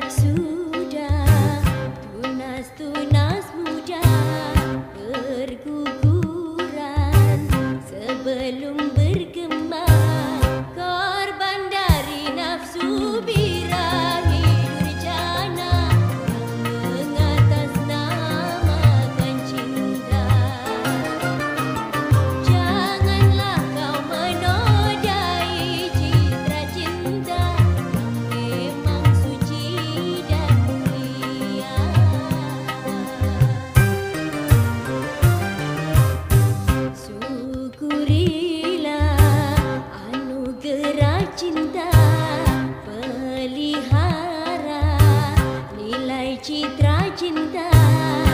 To. citra cinta